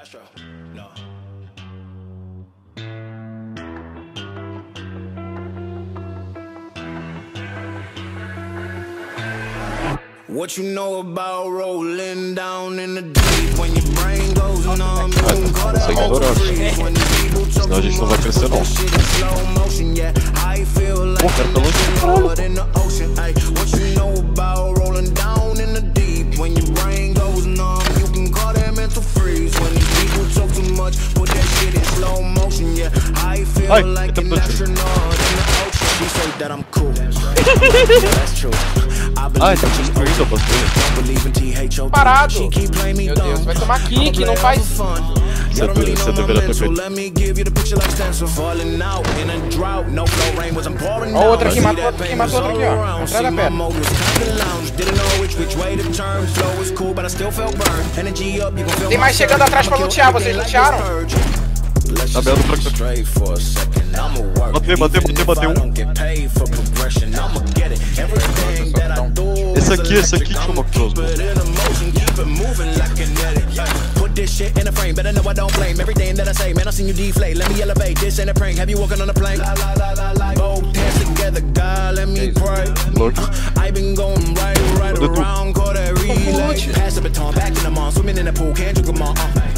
Astro, no. What you know about rolling down in the deep when your brain goes numb? Caught up when the people talk slow motion, yeah. That's true. I Ai, tá destruído a THO. Parado. Meu. Deus, vai tomar kick, não faz. Você deve- você deveria ter feito. A Ó, outra aqui, matou outro aqui, matou was outro aqui, ó. Atrás da my pedra. Tem mais chegando atrás pra lutear, vocês lutearam? Tá vendo? Bateu, bateu, bateu, bateu. Esse aqui, esse aqui tinha uma close. this shit in a frame. Better know I don't blame everything that I say. Man, I seen you deflate. Let me elevate. This ain't a prank. Have you walking on a plane? Both hands together, God, let me pray. Uh, I've been going right, right around, caught a relay. Pass the baton, back in the mall, swimming in the pool, can't drink them all. Uh.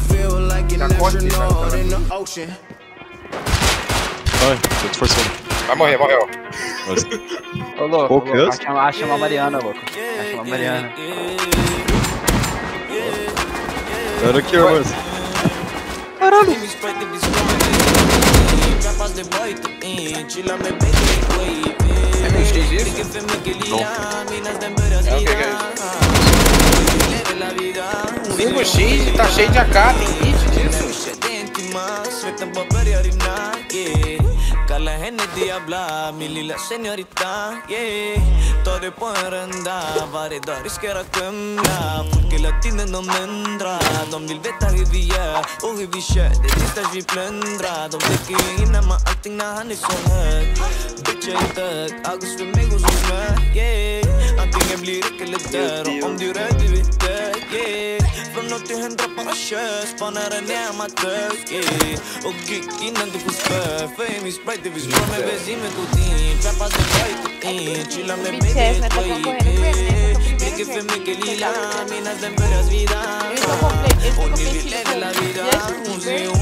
feel like an Tá forte, astronaut cara. in the ocean. Vai, tô te forçando. Vai morrer, morreu. Mas, Ô, louco, acha, acha uma Mariana, louco. Acha uma Mariana. era aqui, irmãos. É com X isso? É o que que é isso? 5x e tá cheio de AK, tem hit disso? Carla henne diabla, min lilla señorita yeah. Ta det på en rända, varje dag riskerar att glömma Folk hela tiden de undrar, de vill veta hur vi gör och je tijd Agus de mingels op mij, yeah. Aan dingen blir ik hele tijd Om die ruimte weer tijd, yeah. Vanop die hun drap als je Spanner en ja, maar thuis, yeah. Ook ik in aan de voetbal Fame is bright, dit is voor mij bezig met Coutinho Trap als een fight in Chilla me mee, dit is voor je me, que lila Minas de emberas vida Oni vilene la vida Un zeon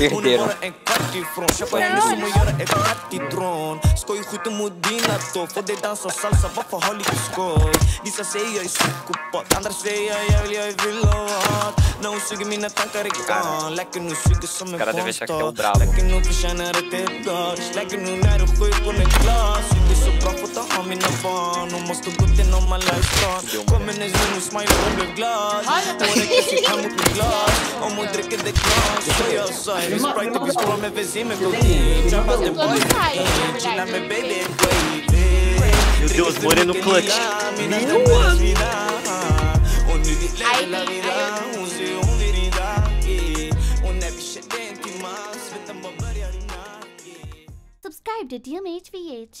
yeah. Hon är bara en kvart ifrån, köpa henne som att göra ett kattidron Skoj skjuter mot dina tå, får dig dansa salsa, varför ha lite skoj? Vissa säger jag är psykopat, andra säger jag jävel, jag är villahat När hon suger mina tankar är gone, läker nu suger som en brabo. Läker nu förtjänar ett edgars, läker nu när du sjuk hon är glas Inte så bra att ta hand mina barn, hon måste gå igenom alla stan Kommer hennes mun och smilar och blir glad Hon räcker sitt hand mot mitt glas, om hon dricker det glas Så jag sa sprite, finns bra med and wavy Meu Deus, moreno clutch. Yeah. Subscribe to DMHVH.